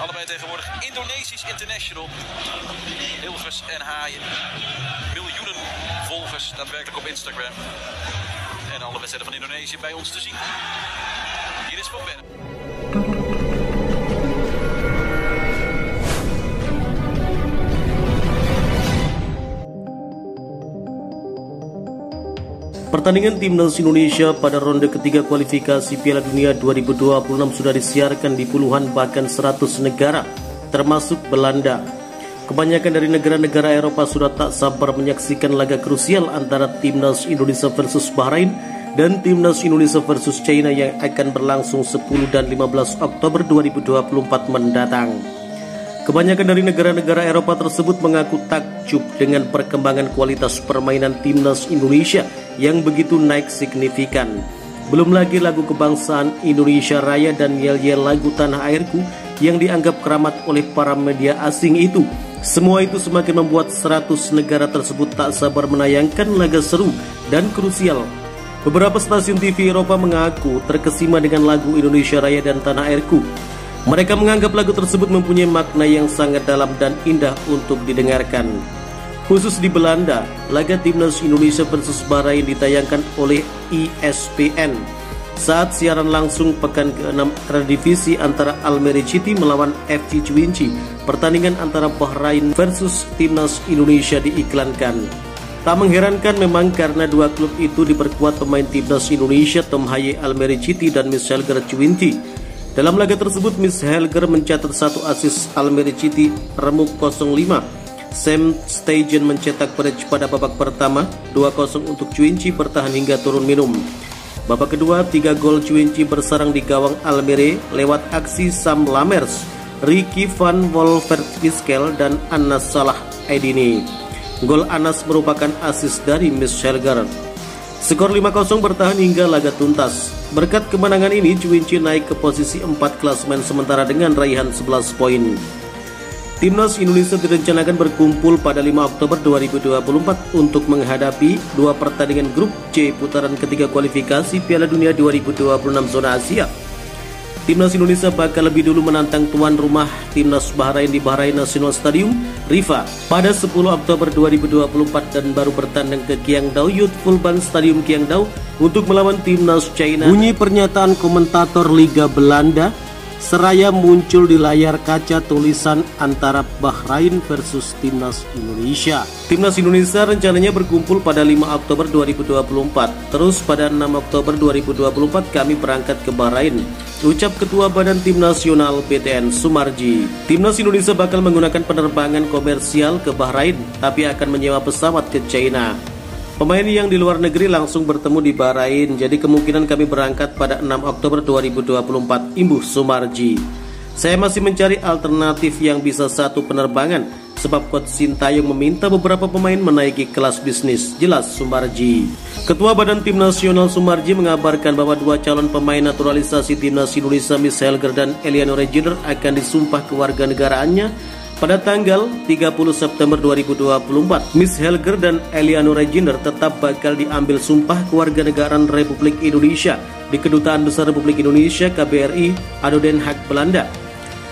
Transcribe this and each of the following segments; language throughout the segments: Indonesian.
Allebei tegenwoordig Indonesisch international. Hilgers en Haaien. Miljoenen volgers daadwerkelijk op Instagram. En alle wedstrijden van Indonesië bij ons te zien. Hier is Van. Pertandingan timnas Indonesia pada ronde ketiga kualifikasi Piala Dunia 2026 sudah disiarkan di puluhan bahkan 100 negara, termasuk Belanda. Kebanyakan dari negara-negara Eropa sudah tak sabar menyaksikan laga krusial antara timnas Indonesia versus Bahrain dan timnas Indonesia versus China yang akan berlangsung 10 dan 15 Oktober 2024 mendatang. Kebanyakan dari negara-negara Eropa tersebut mengaku takjub dengan perkembangan kualitas permainan timnas Indonesia yang begitu naik signifikan. Belum lagi lagu kebangsaan Indonesia Raya dan yel-yel lagu Tanah Airku yang dianggap keramat oleh para media asing itu. Semua itu semakin membuat 100 negara tersebut tak sabar menayangkan laga seru dan krusial. Beberapa stasiun TV Eropa mengaku terkesima dengan lagu Indonesia Raya dan Tanah Airku mereka menganggap lagu tersebut mempunyai makna yang sangat dalam dan indah untuk didengarkan. Khusus di Belanda, laga timnas Indonesia versus Bahrain ditayangkan oleh ESPN saat siaran langsung pekan ke-6 Divisi antara Almere City melawan FC Cuinci. Pertandingan antara Bahrain versus timnas Indonesia diiklankan. Tak mengherankan memang karena dua klub itu diperkuat pemain timnas Indonesia Tom Haye Almere City dan Michel Gertjuinci dalam laga tersebut, Miss Helger mencatat satu asis Almere City remuk 05. Sam Stagen mencetak bridge pada babak pertama, 2-0 untuk Cuinci bertahan hingga turun minum. Babak kedua, tiga gol Cuinci bersarang di gawang Almere lewat aksi Sam Lamers, Ricky van Wolvertwiskel dan Anas Salah Edini. Gol Anas merupakan asis dari Miss Helger. Skor 5-0 bertahan hingga laga tuntas. Berkat kemenangan ini, Cuinci naik ke posisi 4 klasmen sementara dengan raihan 11 poin. Timnas Indonesia direncanakan berkumpul pada 5 Oktober 2024 untuk menghadapi dua pertandingan grup C putaran ketiga kualifikasi Piala Dunia 2026 zona Asia. Timnas Indonesia bakal lebih dulu menantang tuan rumah Timnas Bahrain di Bahrain National Stadium, Rifa, pada 10 Oktober 2024 dan baru bertandang ke Kiangdao Youthful Band Stadium Kiangdao untuk melawan Timnas China. Bunyi pernyataan komentator Liga Belanda Seraya muncul di layar kaca tulisan antara Bahrain versus Timnas Indonesia. Timnas Indonesia rencananya berkumpul pada 5 Oktober 2024. Terus pada 6 Oktober 2024 kami berangkat ke Bahrain. Ucap Ketua Badan Tim Nasional BTN Sumarji. Timnas Indonesia bakal menggunakan penerbangan komersial ke Bahrain, tapi akan menyewa pesawat ke China. Pemain yang di luar negeri langsung bertemu di Bahrain, jadi kemungkinan kami berangkat pada 6 Oktober 2024, imbuh Sumarji. Saya masih mencari alternatif yang bisa satu penerbangan, sebab Coach Sintayong meminta beberapa pemain menaiki kelas bisnis, jelas Sumarji. Ketua Badan Tim Nasional Sumarji mengabarkan bahwa dua calon pemain naturalisasi Timnas Indonesia Michel Helger dan Eliano Reginer akan disumpah kewarganegaraannya pada tanggal 30 September 2024, Miss Helger dan Eliano Reginer tetap bakal diambil sumpah kewarganegaraan Republik Indonesia di Kedutaan Besar Republik Indonesia KBRI Ado Den Haag Belanda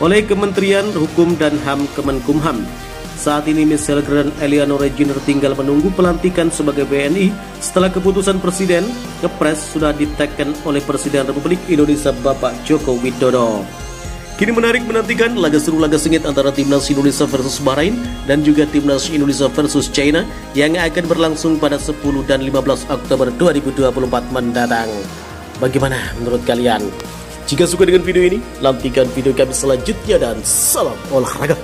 oleh Kementerian Hukum dan HAM Kemenkumham. Saat ini Miss Helger dan Eliano Reginer tinggal menunggu pelantikan sebagai BNI setelah keputusan Presiden Kepres sudah diteken oleh Presiden Republik Indonesia Bapak Joko Widodo. Kini menarik menantikan laga seru laga sengit antara timnas Indonesia versus Bahrain dan juga timnas Indonesia versus China yang akan berlangsung pada 10 dan 15 Oktober 2024 mendatang. Bagaimana menurut kalian? Jika suka dengan video ini, nantikan video kami selanjutnya dan salam olahraga.